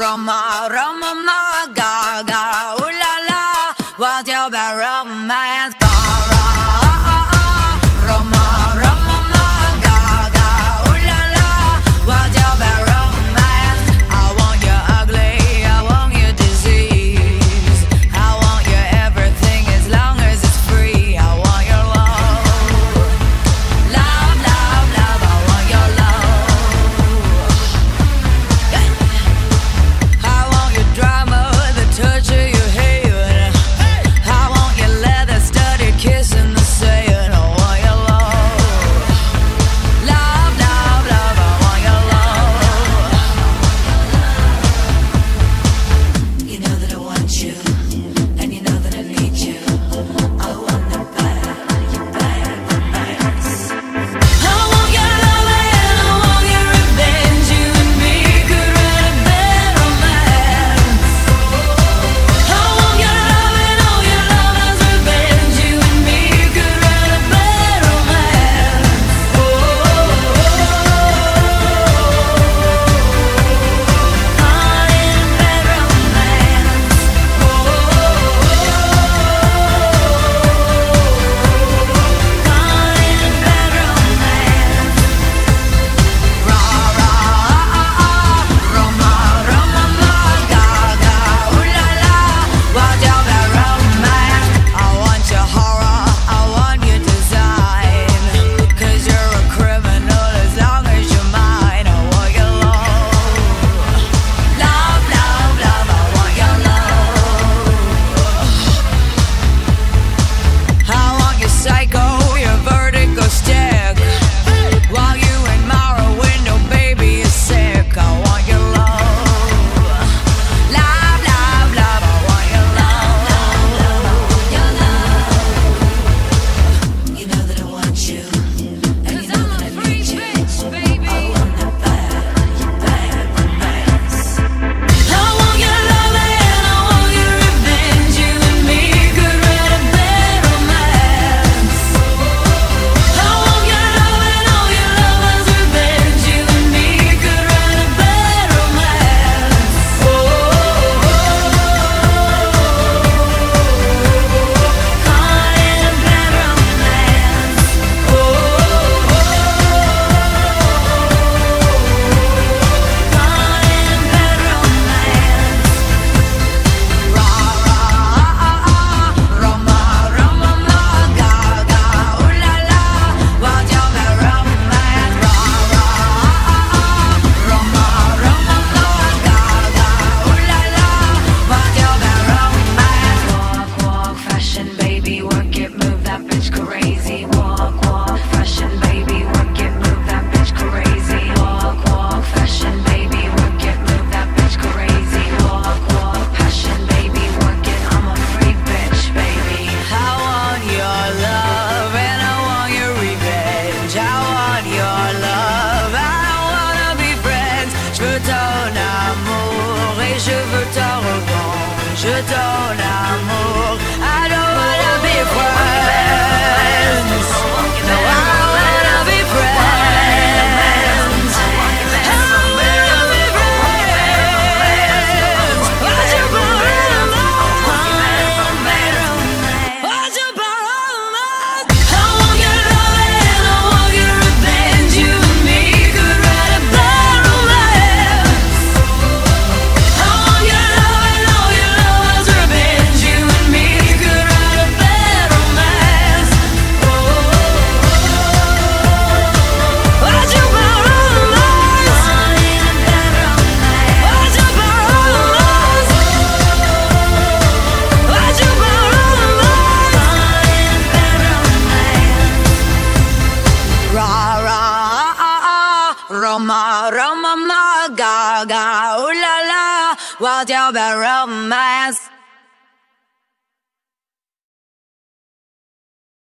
Rama, Rama, Gaga. je donne à mon ga ga, ooh la la, what your romance?